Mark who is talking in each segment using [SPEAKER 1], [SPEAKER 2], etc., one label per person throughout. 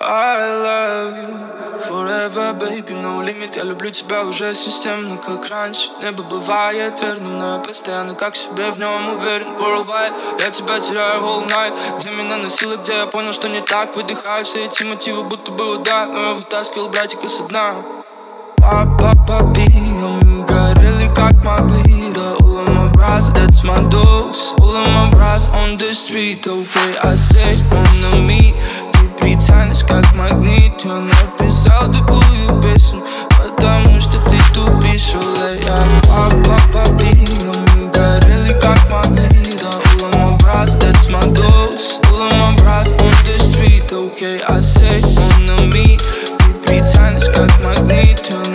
[SPEAKER 1] I love you forever, baby, no limit Я люблю тебя уже системно, как раньше Небо бывает верным, но я постоянно как себе в нем уверен Worldwide, я тебя теряю all night Где меня носило, где я понял, что не так Выдыхаю все эти мотивы, будто бы удар Но я вытаскивал братика со дна Папа, папи, мы горели как могли Да, all of my bras, that's my dose All of my bras on the street, okay I say on me притянешь как магнит Я написал любую песню Потому что ты тупишь, Оля Я папа, папина Мы горели как могли Да, all of my bras, that's my dose All of my bras on the street, okay I say on me Ты притянешь как магнит Я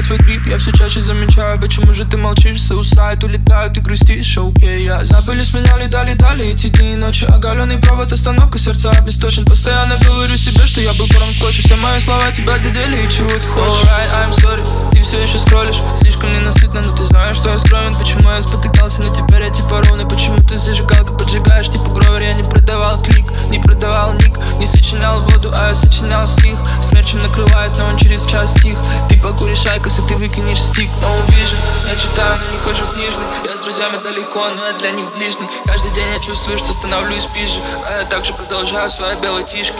[SPEAKER 1] продать свой клип Я все чаще замечаю, почему же ты молчишь? Саусайд улетают, ты грустишь, окей Я забыли с меня летали, летали эти дни и ночи. Оголенный провод, остановка, сердца обесточен. Постоянно говорю себе, что я был пором скотча Все мои слова тебя задели, и чего ты хочешь. Alright, I'm sorry, ты все еще скроллишь. Слишком ненасытно, но ты знаешь, что я скромен. Почему я спотыкался, но теперь я типа Почему ты зажигалка поджигаешь, типа гровер? Я не продавал клик, не продавал ник Не сочинял воду, а я сочинял стих Смерчем накрывает, но он через час стих. Ты покуришь айкос и ты выкинешь стик. No vision, я читаю, но не хожу в книжный. Я с друзьями далеко, но я для них ближний. Каждый день я чувствую, что становлюсь пизже А я также продолжаю свои белые тишки.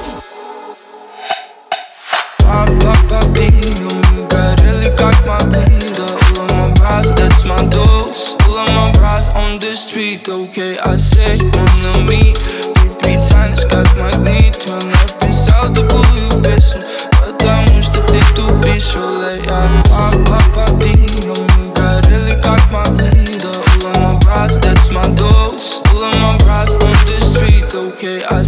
[SPEAKER 1] Папа, папина, мы горели как могли bras, that's my dose. All of my bras on the street, okay I say on me. Ты притянешь как магнит so late, Pop, pop, pop, I really got my linda All my that's my my on the street, okay I